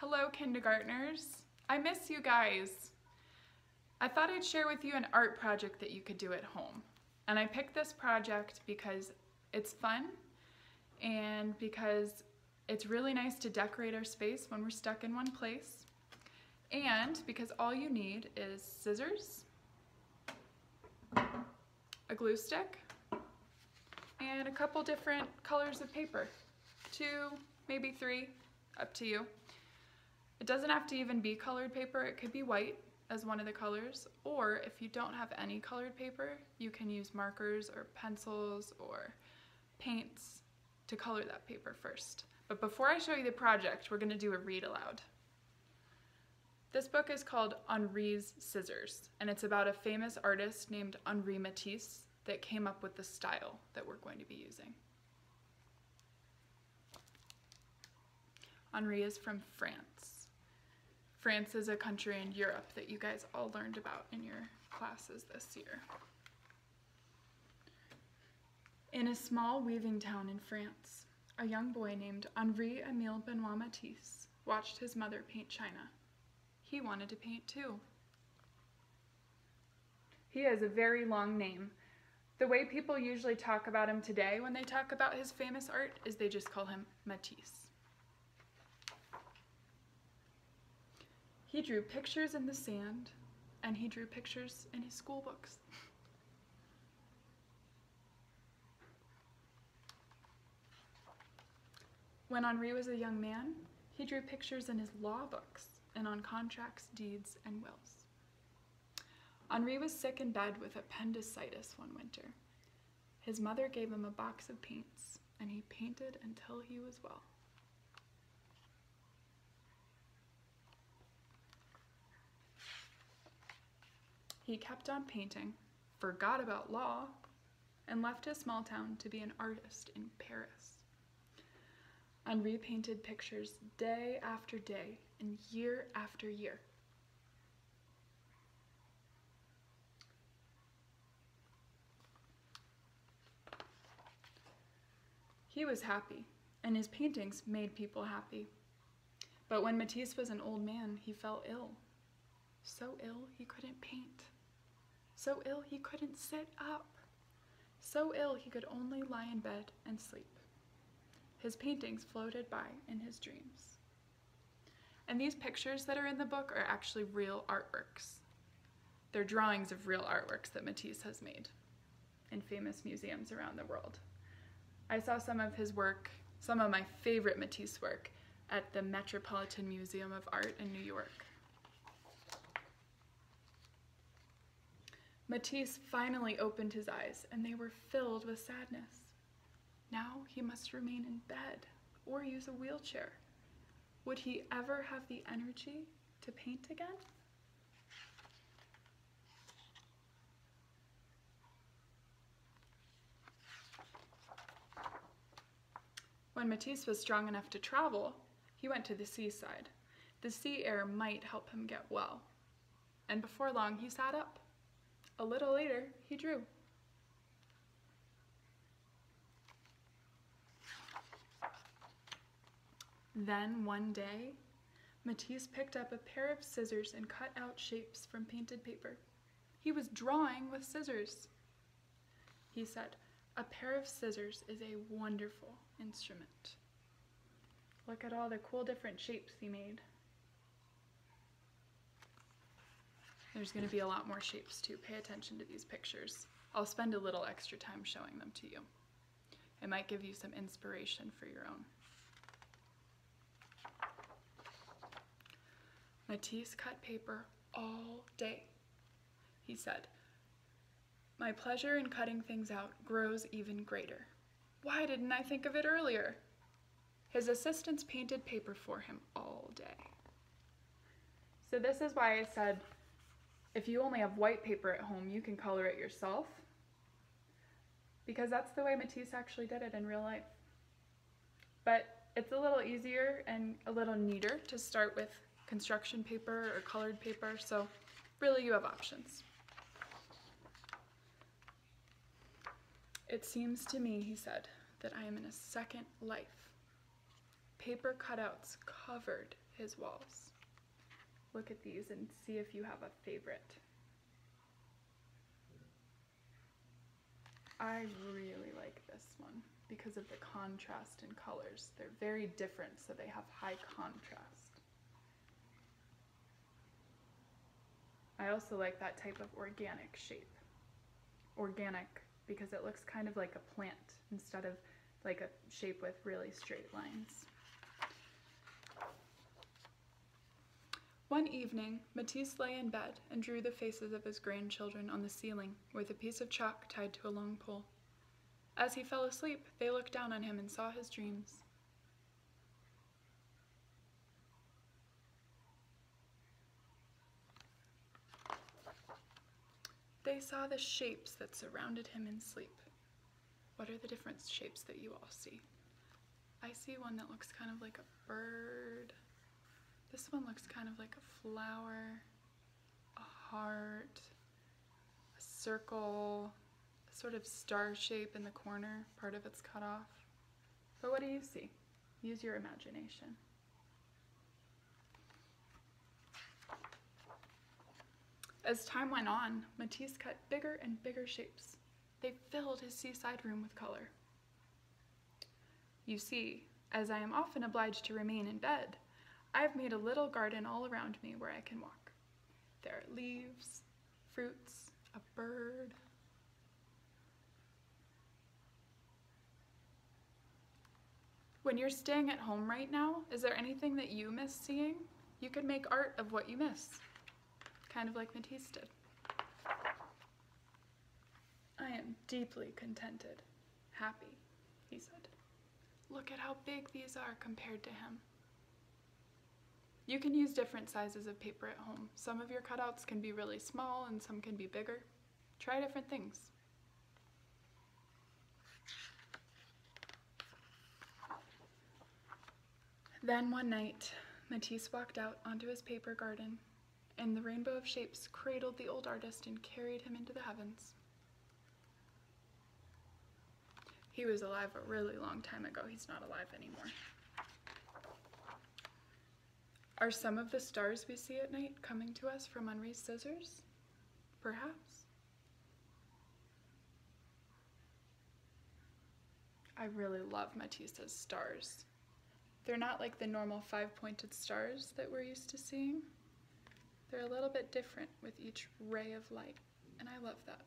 Hello, kindergartners. I miss you guys. I thought I'd share with you an art project that you could do at home. And I picked this project because it's fun and because it's really nice to decorate our space when we're stuck in one place. And because all you need is scissors, a glue stick, and a couple different colors of paper. Two, maybe three, up to you. It doesn't have to even be colored paper, it could be white as one of the colors, or if you don't have any colored paper, you can use markers or pencils or paints to color that paper first. But before I show you the project, we're gonna do a read aloud. This book is called Henri's Scissors, and it's about a famous artist named Henri Matisse that came up with the style that we're going to be using. Henri is from France. France is a country in Europe that you guys all learned about in your classes this year. In a small weaving town in France, a young boy named Henri Emile Benoit Matisse watched his mother paint china. He wanted to paint too. He has a very long name. The way people usually talk about him today when they talk about his famous art is they just call him Matisse. He drew pictures in the sand, and he drew pictures in his school books. When Henri was a young man, he drew pictures in his law books and on contracts, deeds, and wills. Henri was sick in bed with appendicitis one winter. His mother gave him a box of paints, and he painted until he was well. He kept on painting, forgot about law, and left his small town to be an artist in Paris. Henri repainted pictures day after day and year after year. He was happy, and his paintings made people happy. But when Matisse was an old man, he fell ill. So ill he couldn't paint. So ill he couldn't sit up. So ill he could only lie in bed and sleep. His paintings floated by in his dreams. And these pictures that are in the book are actually real artworks. They're drawings of real artworks that Matisse has made in famous museums around the world. I saw some of his work, some of my favorite Matisse work, at the Metropolitan Museum of Art in New York. Matisse finally opened his eyes, and they were filled with sadness. Now he must remain in bed or use a wheelchair. Would he ever have the energy to paint again? When Matisse was strong enough to travel, he went to the seaside. The sea air might help him get well. And before long, he sat up. A little later, he drew. Then, one day, Matisse picked up a pair of scissors and cut out shapes from painted paper. He was drawing with scissors. He said, a pair of scissors is a wonderful instrument. Look at all the cool different shapes he made. There's going to be a lot more shapes too. Pay attention to these pictures. I'll spend a little extra time showing them to you. It might give you some inspiration for your own. Matisse cut paper all day. He said, My pleasure in cutting things out grows even greater. Why didn't I think of it earlier? His assistants painted paper for him all day. So this is why I said if you only have white paper at home, you can color it yourself because that's the way Matisse actually did it in real life. But it's a little easier and a little neater to start with construction paper or colored paper, so really you have options. It seems to me, he said, that I am in a second life. paper cutouts covered his walls. Look at these and see if you have a favorite. I really like this one because of the contrast in colors. They're very different, so they have high contrast. I also like that type of organic shape. Organic because it looks kind of like a plant instead of like a shape with really straight lines. One evening, Matisse lay in bed and drew the faces of his grandchildren on the ceiling with a piece of chalk tied to a long pole. As he fell asleep, they looked down on him and saw his dreams. They saw the shapes that surrounded him in sleep. What are the different shapes that you all see? I see one that looks kind of like a bird. This one looks kind of like a flower, a heart, a circle, a sort of star shape in the corner. Part of it's cut off. But what do you see? Use your imagination. As time went on, Matisse cut bigger and bigger shapes. They filled his seaside room with color. You see, as I am often obliged to remain in bed, I have made a little garden all around me where I can walk. There are leaves, fruits, a bird. When you're staying at home right now, is there anything that you miss seeing? You could make art of what you miss, kind of like Matisse did. I am deeply contented, happy, he said. Look at how big these are compared to him. You can use different sizes of paper at home. Some of your cutouts can be really small and some can be bigger. Try different things. Then one night, Matisse walked out onto his paper garden, and the rainbow of shapes cradled the old artist and carried him into the heavens. He was alive a really long time ago. He's not alive anymore. Are some of the stars we see at night coming to us from Henri's scissors? Perhaps. I really love Matisse's stars. They're not like the normal five-pointed stars that we're used to seeing. They're a little bit different with each ray of light, and I love that.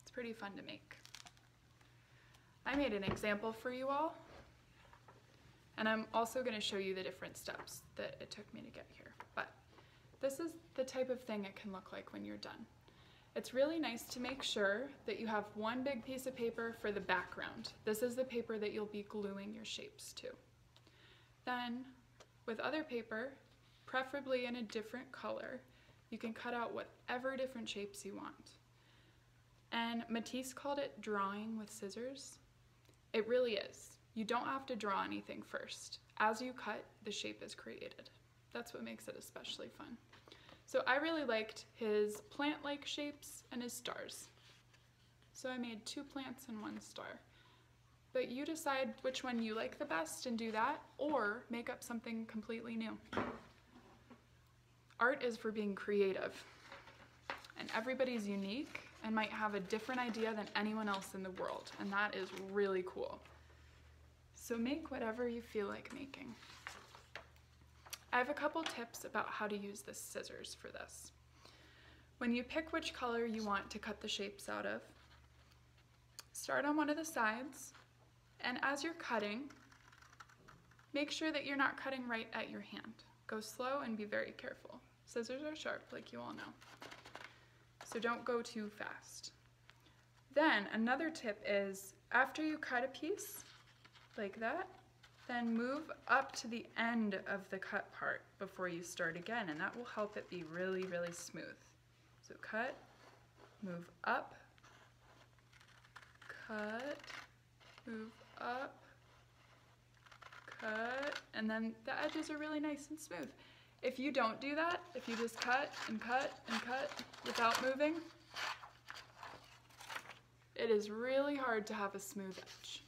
It's pretty fun to make. I made an example for you all and I'm also gonna show you the different steps that it took me to get here. But this is the type of thing it can look like when you're done. It's really nice to make sure that you have one big piece of paper for the background. This is the paper that you'll be gluing your shapes to. Then, with other paper, preferably in a different color, you can cut out whatever different shapes you want. And Matisse called it drawing with scissors. It really is. You don't have to draw anything first. As you cut, the shape is created. That's what makes it especially fun. So I really liked his plant-like shapes and his stars. So I made two plants and one star. But you decide which one you like the best and do that, or make up something completely new. Art is for being creative, and everybody's unique and might have a different idea than anyone else in the world, and that is really cool. So make whatever you feel like making. I have a couple tips about how to use the scissors for this. When you pick which color you want to cut the shapes out of, start on one of the sides, and as you're cutting, make sure that you're not cutting right at your hand. Go slow and be very careful. Scissors are sharp, like you all know. So don't go too fast. Then another tip is after you cut a piece, like that. Then move up to the end of the cut part before you start again, and that will help it be really, really smooth. So cut, move up, cut, move up, cut, and then the edges are really nice and smooth. If you don't do that, if you just cut and cut and cut without moving, it is really hard to have a smooth edge.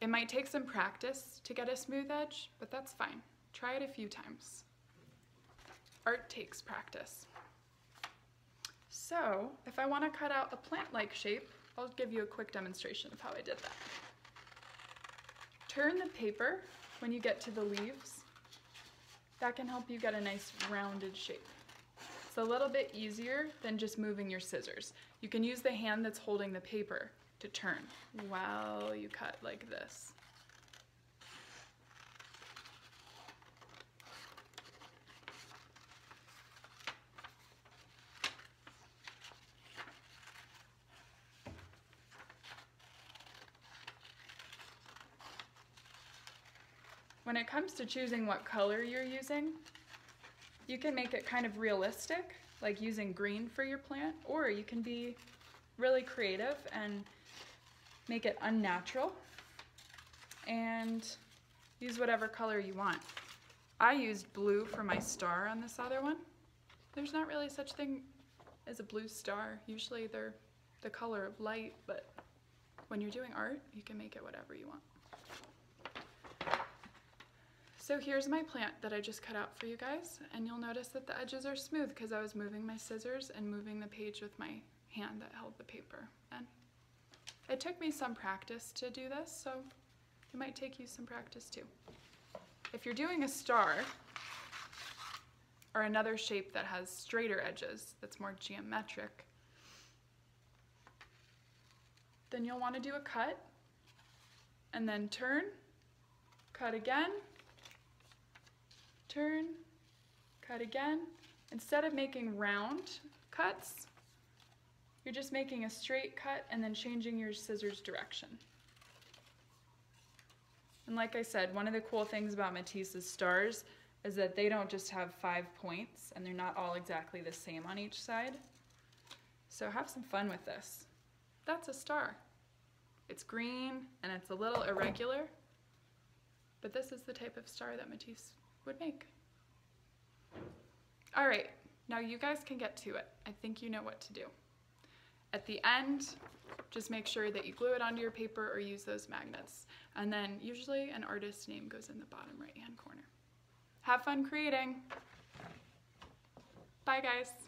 It might take some practice to get a smooth edge, but that's fine. Try it a few times. Art takes practice. So if I want to cut out a plant-like shape, I'll give you a quick demonstration of how I did that. Turn the paper when you get to the leaves. That can help you get a nice rounded shape. It's a little bit easier than just moving your scissors. You can use the hand that's holding the paper to turn while you cut like this. When it comes to choosing what color you're using, you can make it kind of realistic, like using green for your plant, or you can be really creative and make it unnatural and use whatever color you want. I used blue for my star on this other one. There's not really such thing as a blue star. Usually they're the color of light, but when you're doing art, you can make it whatever you want. So here's my plant that I just cut out for you guys, and you'll notice that the edges are smooth because I was moving my scissors and moving the page with my hand that held the paper. And it took me some practice to do this, so it might take you some practice too. If you're doing a star, or another shape that has straighter edges, that's more geometric, then you'll want to do a cut, and then turn, cut again, turn, cut again. Instead of making round cuts, you're just making a straight cut and then changing your scissors direction. And like I said, one of the cool things about Matisse's stars is that they don't just have five points and they're not all exactly the same on each side. So have some fun with this. That's a star. It's green and it's a little irregular, but this is the type of star that Matisse would make. All right, now you guys can get to it. I think you know what to do. At the end, just make sure that you glue it onto your paper or use those magnets. And then usually an artist's name goes in the bottom right hand corner. Have fun creating. Bye guys.